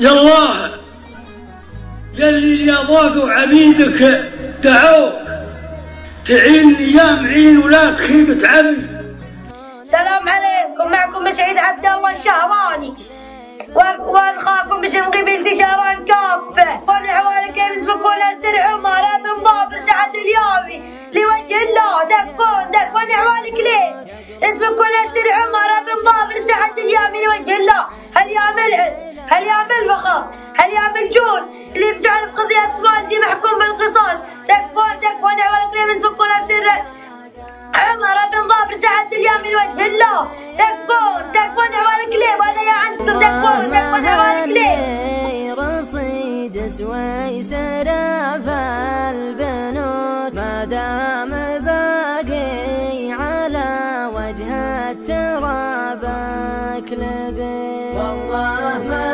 يالله للي يضاق وعبيدك دعوك تعين يا معين ولا تخيب تعبي سلام عليكم معكم مسعيد عبد الله الشهراني و- والخاكم باسم قبيلة شهران كافة كيف تفكون السر عمر بن ضابر سعد اليومي. لوجه الله دفون دفون حوالك ليه؟ تفكون السر عمر الخطأ هل بالجود اللي بجعل بقضية والدي محكوم بالقصاص؟ تكفون تكفون نعم، على قليل تفكون سر عمر بن ضابر سعد اليوم من وجه الله. تكفون تكفون نعم، حوالك ليه وهذا يا عندكم تكفون تكفون حوالك ليه رصيد سويسرا سرى ما دام باقي على وجه التراب اكلبي والله ما